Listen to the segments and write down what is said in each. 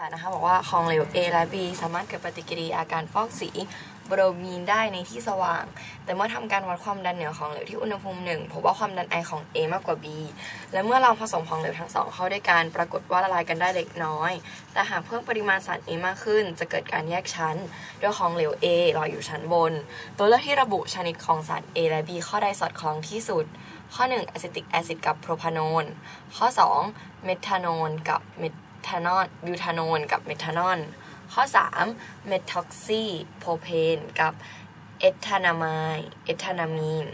8นะคะบอกว่าของเหลว A และ B สามารถเกิดปฏิกิริยาการฟอกสีโบรมีนได้ในที่สว่าง แต่เมื่อทำการวัดความดันเหนียวของเหลวที่อุณหภูมิหนึ่งพบว่าความดันไอของ A มากกว่า B และเมื่อเราผสมของเหลวทั้งสองเข้าด้วยกันปรากฏว่าละลายกันได้เล็กน้อย แต่หากเพิ่มปริมาณสาร A มากขึ้น จะเกิดการแยกชั้น โดยของเหลว A ลอยอยู่ชั้นบน ตัวเลือกที่ระบุชนิดของสาร A และ B ข้อใดสอดคล้องที่สุด ข้อ1อะซิติกแอซิดกับโพรพานอลข้อ 2 เมทานอลกับเมทานอลบิวทาโนนกับเมทานอลข้อ 3 เมทอกซีโพรเพนกับเอทานามายเอทานามีน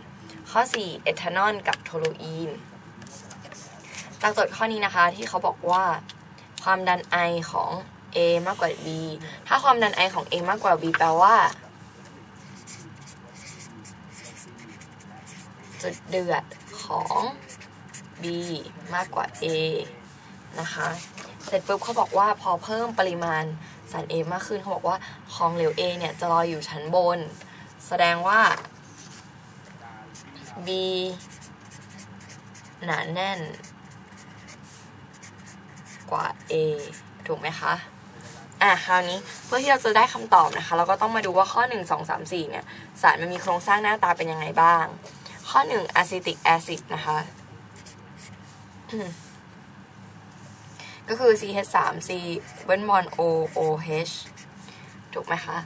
ข้อ 4 เอทานอลกับโทลูอีน จากโจทย์ข้อนี้นะคะที่เขาบอกว่า ความดันไอของ A มากกว่า B ถ้าความดันไอของ A มากกว่า B แปลว่า จุดเดือดของ B มากกว่า A นะคะ เสร็จปุ๊บเขาบอกว่าพอเพิ่มปริมาณสาร A มากขึ้นเขาบอกว่าของเหลว A เนี่ยจะลอยอยู่ชั้นบน แสดงว่า B หนาแน่น กว่า A ถูกไหมคะอะคราวนี้เพื่อที่เราจะได้คำตอบนะคะ เราก็ต้องมาดูว่าข้อ 1 2 3 4 เนี่ยสารมันมีโครงสร้างหน้าตาเป็นยังไงบ้าง ข้อ1 acetic acid นะคะ ก็คือ CH3C เว้นบอล O OH ถูกไหมคะ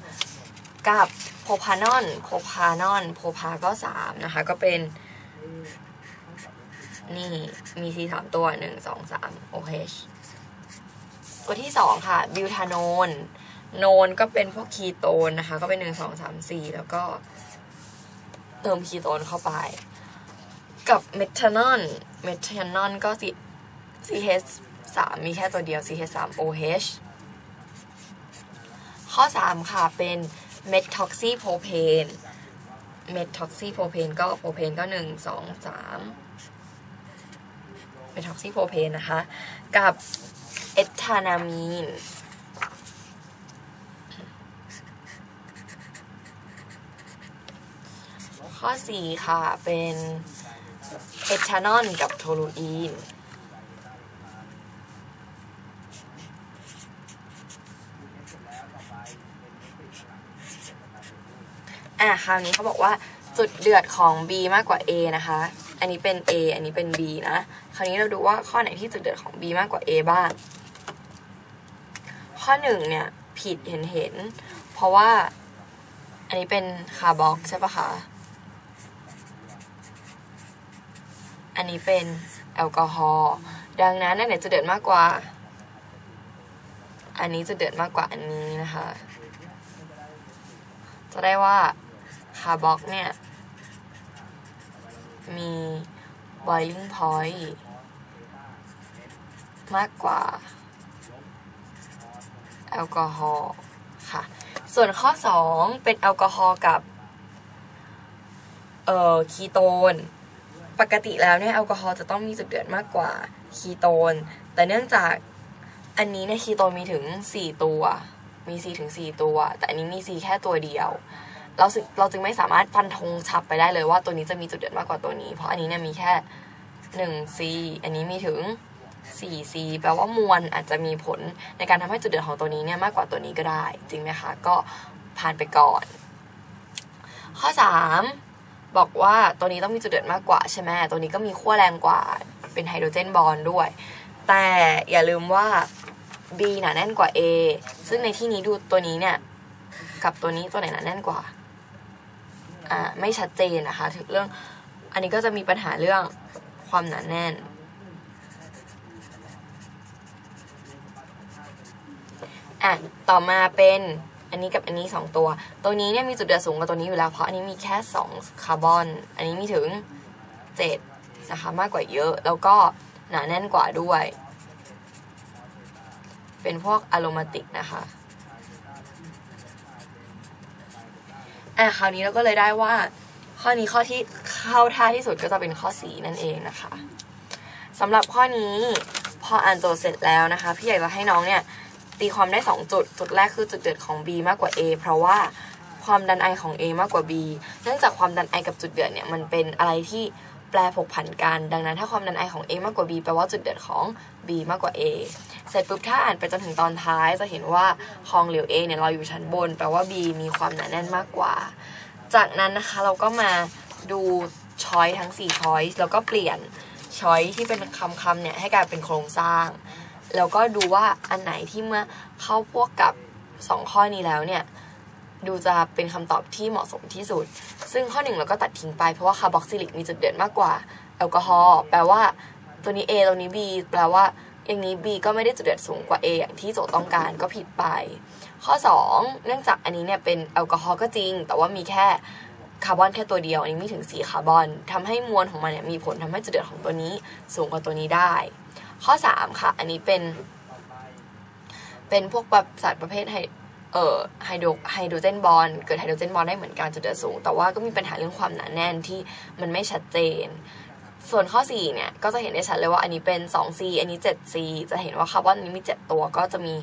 กับโพพานอนโพพานอนโพพาก็3นะคะ ก็เป็น นี่มี C สามตัว 1 2 3 OH ตัวที่ 2 ค่ะบิวทานอนโนนก็เป็นพวกคีโตนนะคะ ก็เป็น 1 2 3 4 แล้วก็เติมคีโตนเข้าไป กับเมทานอลเมทานอลก็ CH 3 มีแค่ตัวเดียว CH 3 OH ข้อ 3 ค่ะ เป็นเมทอกซีโพรเพนเมทอกซีโพรเพนก็โพรเพนก็ 1 2 3เมทอกซีโพรเพนนะคะ กับเอทานามีนข้อ 4 ค่ะ เป็นเอทานอลกับโทลูอีน อะคราวนี้เขาบอกว่าจุดเดือดของ B มากกว่า A นะคะ อันนี้เป็น A อันนี้เป็น B นะ คราวนี้เราดูว่าข้อไหนที่จุดเดือดของ B มากกว่า A บ้าง ข้อหนึ่งเนี่ยผิดเห็นเห็น เพราะว่าอันนี้เป็นคาร์บอกใช่ปะคะ อันนี้เป็นแอลกอฮอล์ดังนั้นอันไหนจะเดือดมากกว่า อันนี้จะเดือดมากกว่าอันนี้นะคะ จะได้ว่า คาร์บอกเนี่ย มี boiling point มากกว่า แอลกอฮอล์ค่ะ ส่วนข้อ 2 เป็นแอลกอฮอล์กับ เอ่อ คีโตน ปกติแล้วเนี่ยแอลกอฮอล์จะต้องมีจุดเดือดมากกว่าคีโตน แต่เนื่องจากอันนี้เนี่ยคีโตนมีถึง 4 ตัว มี 4 ถึง 4 ตัว แต่อันนี้มี 4 แค่ตัวเดียว เราเราจึงไม่สามารถฟันธงฉับไปได้เลยว่าตัวนี้จะมีจุดเดือดมากกว่าตัวนี้ เพราะอันนี้เนี่ยมีแค่ 1C อันนี้มีถึง 4C แปลว่ามวลอาจจะมีผลในการทำให้จุดเดือดของตัวนี้เนี่ยมากกว่าตัวนี้ก็ได้ จริงไหมคะ ก็ผ่านไปก่อน ข้อ 3 บอกว่าตัวนี้ต้องมีจุดเดือดมากกว่าใช่ไหมตัวนี้ก็มีขั้วแรงกว่าเป็นไฮโดรเจนบอลด้วย แต่อย่าลืมว่า B หนาแน่นกว่า A ซึ่งในที่นี้ดูตัวนี้เนี่ย กับตัวนี้ตัวไหนหนาแน่นกว่า ไม่ชัดเจนนะคะถึงเรื่องอันนี้ก็จะมีปัญหาเรื่องความหนาแน่น อะ ต่อมาเป็นอันนี้กับอันนี้สองตัว ตัวนี้เนี่ยมีจุดเดือดสูงกว่าตัวนี้อยู่แล้ว เพราะอันนี้มีแค่สองคาร์บอน อันนี้มีถึงเจ็ดนะคะ มากกว่าเยอะ แล้วก็หนาแน่นกว่าด้วย เป็นพวกอะโรมาติกนะคะ อะคราวนี้เราก็เลยได้ว่า ข้อนี้ข้อที่เข้าท่าที่สุดก็จะเป็นข้อสีนั่นเองนะคะสำหรับข้อนี้พออ่านโจทย์เสร็จแล้วนะคะ พี่อยากจะให้น้องเนี่ยตีความได้ 2 จุด จุดแรกคือจุดเดือดของ B มากกว่า A เพราะว่าความดันไอของ A มากกว่า B เนื่องจากความดันไอกับจุดเดือดเนี่ยมันเป็นอะไรที่ แปรผกผันกัน ดังนั้นถ้าความดันไอของ A มากกว่า B แปลว่าจุดเดือดของ B มากกว่า A เสร็จปุ๊บถ้าอ่านไปจนถึงตอนท้ายจะเห็นว่าของเหลว A เนี่ยเราอยู่ชั้นบน แปลว่า B มีความหนาแน่นมากกว่า จากนั้นนะคะเราก็มาดูช้อยทั้ง4ช้อยแล้วก็เปลี่ยนช้อยที่เป็นคำคำๆเนี่ยให้กลายเป็นโครงสร้าง แล้วก็ดูว่าอันไหนที่เมื่อเข้าพวกกับ 2 ข้อนี้แล้วเนี่ย ดูจะเป็นคำตอบที่เหมาะสมที่สุด ซึ่งข้อหนึ่งเราก็ตัดทิ้งไปเพราะว่าคาร์บอกซิลิกมีจุดเดือดมากกว่าแอลกอฮอล์แปลว่าตัวนี้ A ตัวนี้ B แปลว่าอย่างนี้ B ก็ไม่ได้จุดเดือดสูงกว่า A อย่างที่โจทย์ต้องการก็ผิดไป ข้อ 2 เนื่องจากอันนี้เนี่ยเป็นแอลกอฮอล์ก็จริง แต่ว่ามีแค่คาร์บอนแค่ตัวเดียว อันนี้มีถึง 4 คาร์บอนทำให้มวลของมันเนี่ยมีผลทำให้จุดเดือดของตัวนี้สูงกว่าตัวนี้ได้ ข้อ 3 ค่ะ อันนี้เป็น เป็นพวกแบบสัตว์ประเภทไฮ เอ่อไฮโดร hydrogen bond เกิด hydrogen bond ได้เหมือนกันจุดเดือดสูง แต่ว่าก็มีปัญหาเรื่องความหนาแน่นที่มันไม่ชัดเจน ส่วนข้อ 4 เนี่ย ก็จะเห็นได้ชัดเลยว่าอันนี้เป็น 2C อันนี้ 7C จะเห็นว่าคาร์บอนนี้มี 7 ตัวก็จะมี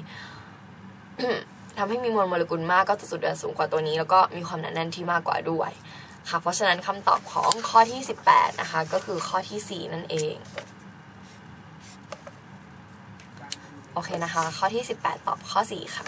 ทำให้มีมวลโมเลกุลมากก็จะจุดเดือดสูงกว่าตัวนี้ แล้วก็มีความหนาแน่นที่มากกว่าด้วยค่ะ เพราะฉะนั้นคำตอบของข้อที่ 18 นะคะ ก็คือข้อที่ 4 นั่นเองโอเคนะคะ ข้อที่ 18 ตอบข้อ 4 ค่ะ